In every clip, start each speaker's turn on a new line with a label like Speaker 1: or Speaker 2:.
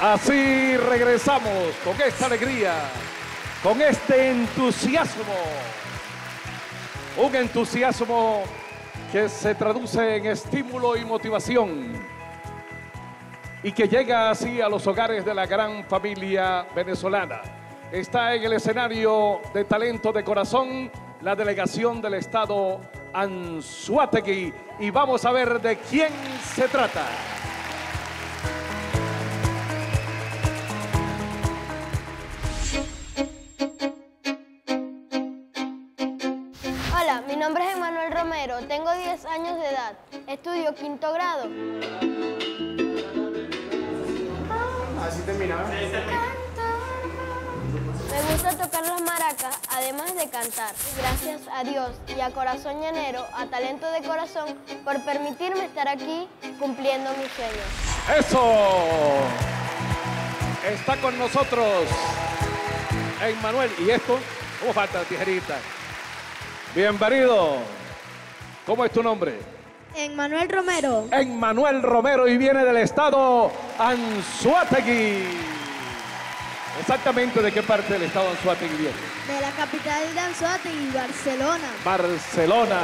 Speaker 1: Así regresamos con esta alegría, con este entusiasmo. Un entusiasmo que se traduce en estímulo y motivación y que llega así a los hogares de la gran familia venezolana. Está en el escenario de talento de corazón la delegación del estado Anzuategui y vamos a ver de quién se trata.
Speaker 2: Estudio quinto grado.
Speaker 3: Así terminaba.
Speaker 2: Me gusta tocar las maracas, además de cantar. Gracias a Dios y a Corazón Llanero, a Talento de Corazón, por permitirme estar aquí cumpliendo mis sueños.
Speaker 1: ¡Eso! Está con nosotros Emmanuel. ¿Y esto? ¿Cómo falta tijerita? Bienvenido. ¿Cómo es tu nombre?
Speaker 2: Emmanuel Romero,
Speaker 1: Emmanuel Romero y viene del estado Anzuategui. Exactamente de qué parte del estado Anzuategui viene.
Speaker 2: de la capital de Anzuategui, Barcelona.
Speaker 1: Barcelona.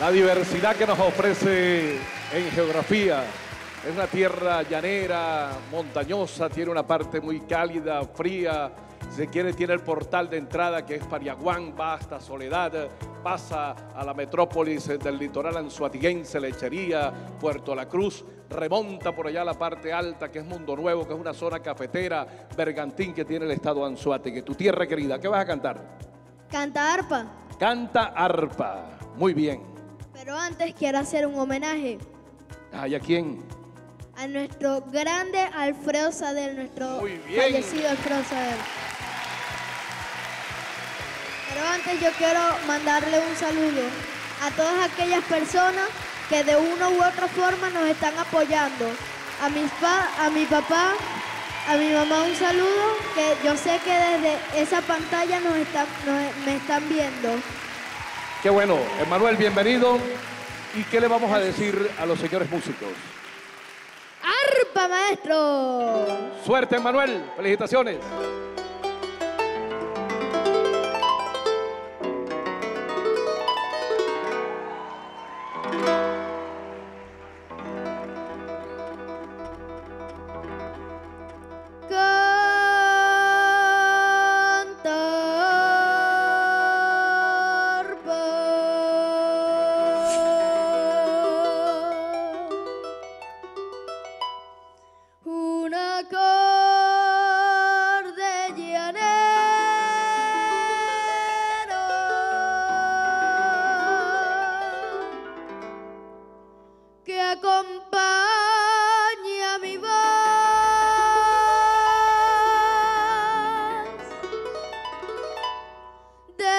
Speaker 1: La diversidad que nos ofrece en geografía. Es una tierra llanera, montañosa, tiene una parte muy cálida, fría. Se quiere, tiene el portal de entrada que es Pariaguán, va hasta Soledad, pasa a la metrópolis del litoral anzuatiguense, Lechería, Puerto La Cruz, remonta por allá a la parte alta que es Mundo Nuevo, que es una zona cafetera, Bergantín que tiene el estado Anzuategui. Tu tierra querida, ¿qué vas a cantar?
Speaker 2: Canta arpa.
Speaker 1: Canta arpa. Muy bien.
Speaker 2: Pero antes quiero hacer un homenaje
Speaker 1: ¿Ay, a quién?
Speaker 2: a nuestro grande Alfredo Sadel, nuestro fallecido Alfredo Sadel. Pero antes yo quiero mandarle un saludo a todas aquellas personas que de una u otra forma nos están apoyando. A, mis pa- a mi papá, a mi mamá un saludo, que yo sé que desde esa pantalla nos están, nos- me están viendo.
Speaker 1: Qué bueno. Emanuel, bienvenido. ¿Y qué le vamos a decir a los señores músicos?
Speaker 2: ¡Arpa, maestro!
Speaker 1: Suerte, Emanuel. Felicitaciones.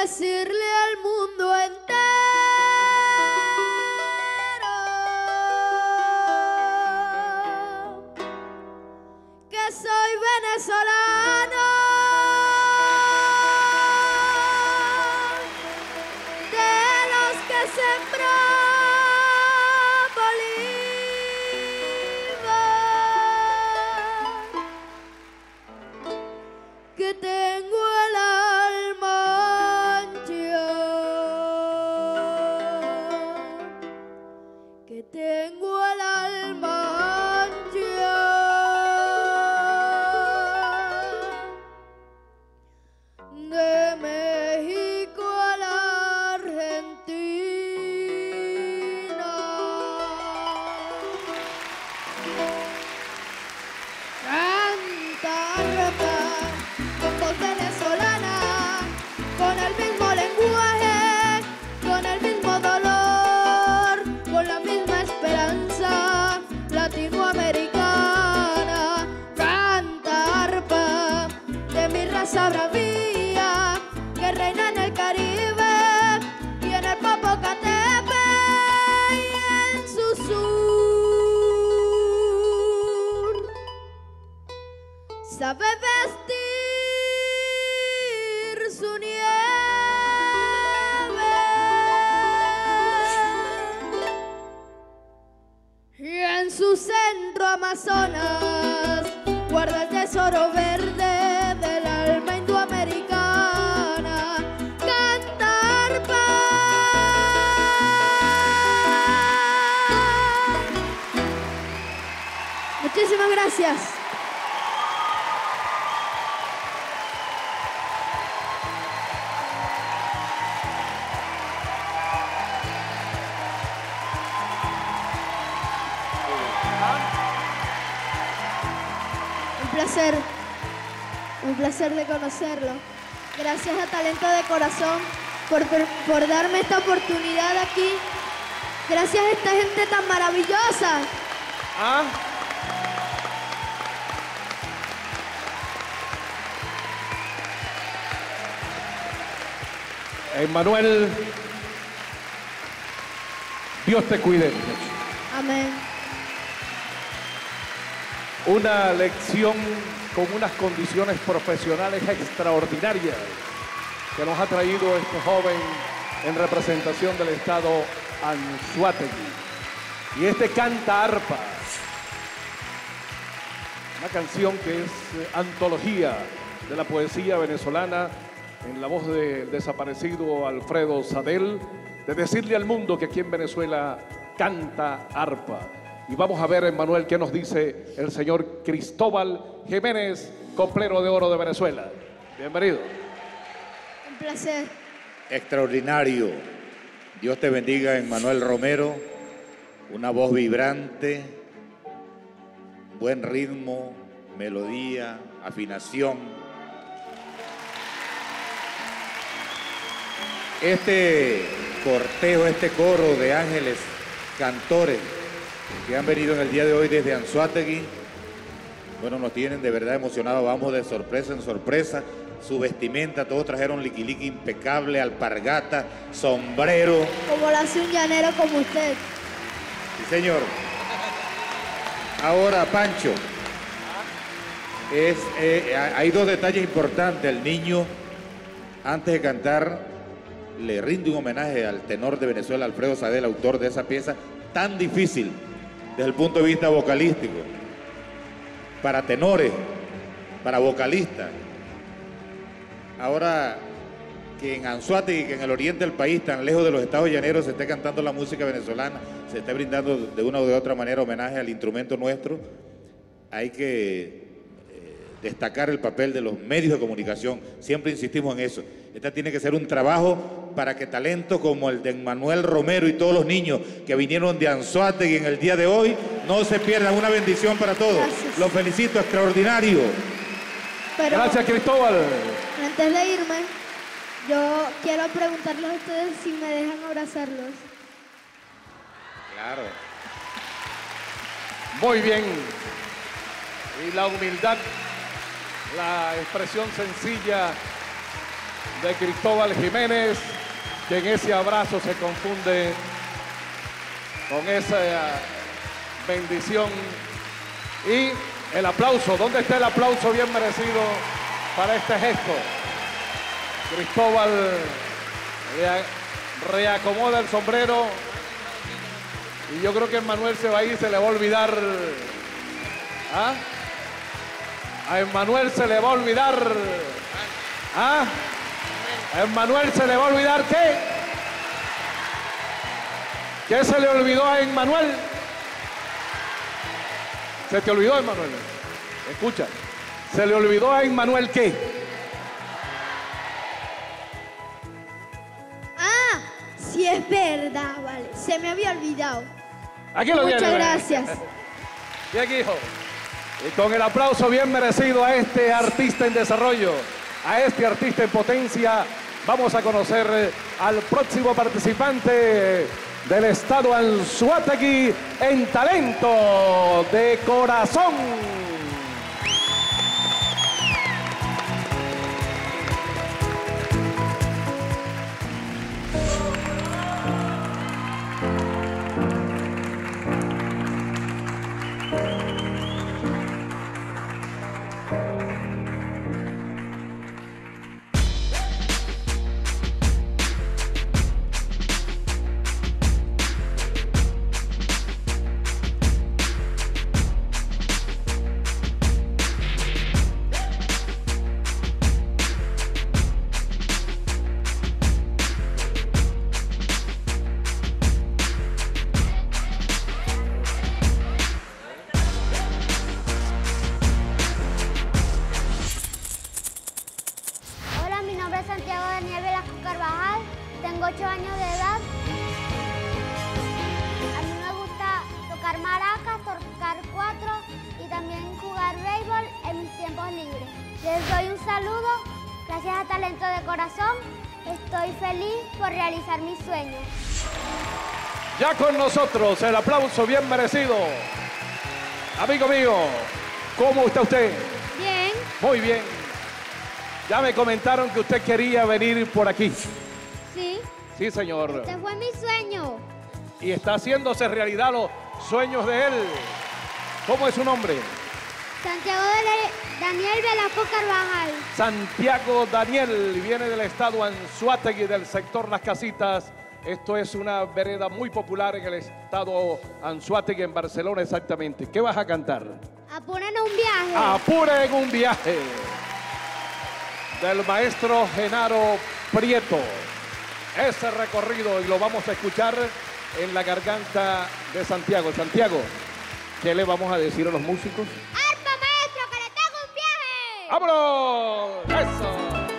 Speaker 2: Decirle al Amazonas guarda el tesoro verde del alma indoamericana. Cantar Muchísimas gracias. Placer, un placer de conocerlo. Gracias a Talento de Corazón por, por- por darme esta oportunidad aquí. Gracias a esta gente tan maravillosa.
Speaker 1: ¿Ah? Emmanuel, Dios te cuide.
Speaker 2: Amén.
Speaker 1: Una lección con unas condiciones profesionales extraordinarias que nos ha traído este joven en representación del estado Anzuategui. Y este canta arpa, una canción que es eh, antología de la poesía venezolana en la voz del desaparecido Alfredo Sadel, de decirle al mundo que aquí en Venezuela canta arpa. Y vamos a ver, Manuel, qué nos dice el señor Cristóbal Jiménez, coplero de oro de Venezuela. Bienvenido.
Speaker 2: Un placer.
Speaker 4: Extraordinario. Dios te bendiga, Manuel Romero. Una voz vibrante, buen ritmo, melodía, afinación. Este cortejo, este coro de ángeles cantores que han venido en el día de hoy desde Anzuategui, bueno, nos tienen de verdad emocionados. Vamos de sorpresa en sorpresa. Su vestimenta, todos trajeron liquiliqui impecable, alpargata, sombrero.
Speaker 2: Como lo hace un llanero como usted.
Speaker 4: Sí, señor. Ahora, Pancho, es, eh, hay dos detalles importantes. El niño, antes de cantar, le rinde un homenaje al tenor de Venezuela, Alfredo Sadel, autor de esa pieza tan difícil desde el punto de vista vocalístico. Para tenores, para vocalistas. Ahora que en Anzuategui, que en el oriente del país, tan lejos de los estados llaneros, se esté cantando la música venezolana, se esté brindando de una u de otra manera homenaje al instrumento nuestro, hay que eh, destacar el papel de los medios de comunicación. Siempre insistimos en eso. Esta tiene que ser un trabajo para que talentos como el de Manuel Romero y todos los niños que vinieron de Anzuategui en el día de hoy no se pierdan. Una bendición para todos.
Speaker 2: Gracias.
Speaker 4: Los felicito, extraordinario.
Speaker 2: Pero
Speaker 1: Gracias, Cristóbal.
Speaker 2: antes de irme, yo quiero preguntarles a ustedes si me dejan abrazarlos.
Speaker 4: Claro.
Speaker 1: Muy bien. Y la humildad, la expresión sencilla de Cristóbal Jiménez, que en ese abrazo se confunde con esa bendición. Y el aplauso, ¿dónde está el aplauso bien merecido para este gesto? Cristóbal rea- reacomoda el sombrero y yo creo que Manuel se va a ir, se le va a olvidar. ¿Ah? A Emmanuel se le va a olvidar. ¿Ah? A Emmanuel se le va a olvidar qué? ¿Qué se le olvidó a Emmanuel? ¿Se te olvidó, Emmanuel? Escucha. ¿Se le olvidó a Emmanuel qué?
Speaker 2: Ah, sí es verdad, vale. Se me había olvidado.
Speaker 1: Aquí lo
Speaker 2: Muchas gracias.
Speaker 1: Y aquí, hijo. Y con el aplauso bien merecido a este artista en desarrollo, a este artista en potencia, vamos a conocer eh, al próximo participante del estado Anzuategui en talento de corazón.
Speaker 5: Talento de corazón, estoy feliz por realizar mis sueños.
Speaker 1: Ya con nosotros, el aplauso bien merecido. Amigo mío, ¿cómo está usted?
Speaker 5: Bien,
Speaker 1: Muy bien. Ya me comentaron que usted quería venir por aquí.
Speaker 5: sí,
Speaker 1: Sí, señor.
Speaker 5: este fue mi sueño.
Speaker 1: Y está haciéndose realidad los sueños de él. ¿Cómo es su nombre?
Speaker 5: Santiago de Daniel Velasco Carvajal.
Speaker 1: Santiago Daniel viene del estado Anzuategui del sector Las Casitas. Esto es una vereda muy popular en el estado Anzuategui en Barcelona exactamente. ¿Qué vas a cantar?
Speaker 5: Apuren un viaje.
Speaker 1: Apure en un viaje del maestro Genaro Prieto. Ese recorrido y lo vamos a escuchar en la garganta de Santiago. Santiago, ¿qué le vamos a decir a los músicos?
Speaker 5: ¡Arpa, maestro, que le tengo un viaje!
Speaker 1: ¡Vámonos!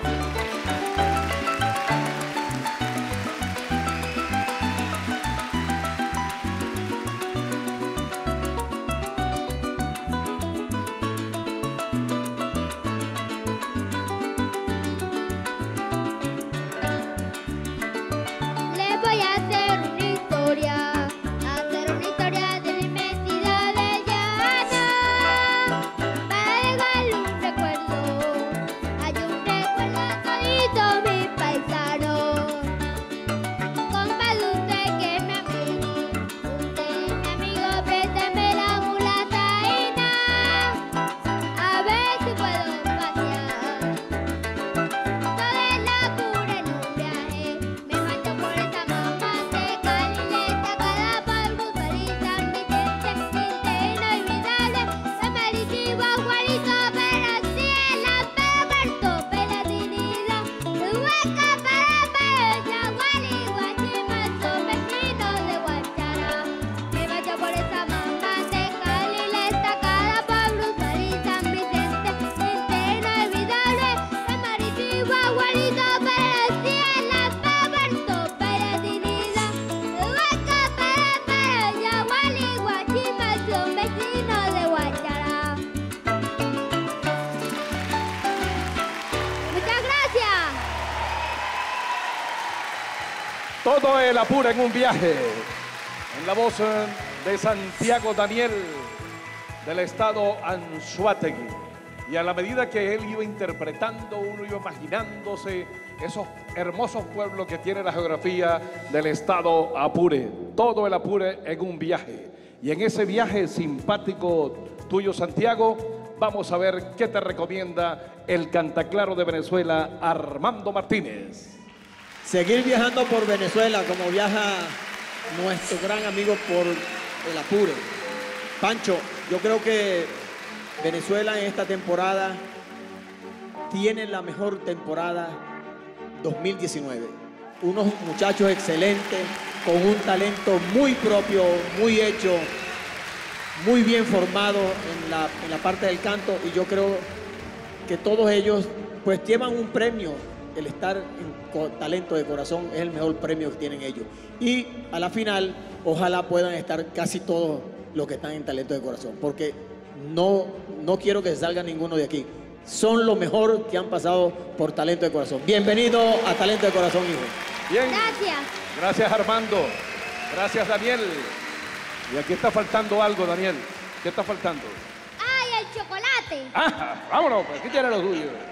Speaker 1: Todo el apura en un viaje. En la voz eh, de Santiago Daniel del estado Anzuategui. Y a la medida que él iba interpretando, uno iba imaginándose esos hermosos pueblos que tiene la geografía del estado Apure. Todo el Apure en un viaje. Y en ese viaje simpático tuyo, Santiago, vamos a ver qué te recomienda el cantaclaro de Venezuela, Armando Martínez.
Speaker 6: Seguir viajando por Venezuela como viaja nuestro gran amigo por el Apure. Pancho, yo creo que Venezuela en esta temporada tiene la mejor temporada 2019. Unos muchachos excelentes, con un talento muy propio, muy hecho, muy bien formado en la, en la parte del canto y yo creo que todos ellos pues llevan un premio. El estar en talento de corazón es el mejor premio que tienen ellos. Y a la final, ojalá puedan estar casi todos los que están en talento de corazón, porque no, no quiero que salga ninguno de aquí. Son lo mejor que han pasado por talento de corazón. Bienvenido a Talento de Corazón, hijo.
Speaker 1: Bien.
Speaker 5: Gracias.
Speaker 1: Gracias Armando. Gracias Daniel. Y aquí está faltando algo, Daniel. ¿Qué está faltando?
Speaker 5: ¡Ay, el chocolate!
Speaker 1: Ah, vámonos, pues, aquí tiene lo suyo.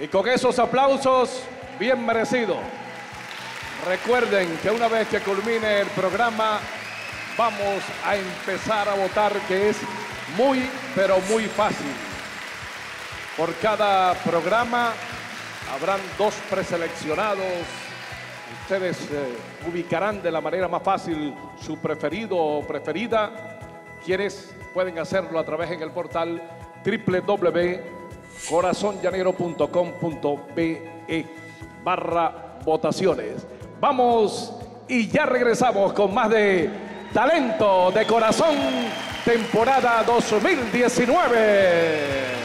Speaker 1: Y con esos aplausos, bien merecidos. Recuerden que una vez que culmine el programa, vamos a empezar a votar, que es muy, pero muy fácil. Por cada programa habrán dos preseleccionados. Ustedes eh, ubicarán de la manera más fácil su preferido o preferida. Quienes pueden hacerlo a través en el portal www.corazonllanero.com.be barra votaciones. Vamos y ya regresamos con más de Talento de Corazón, temporada 2019.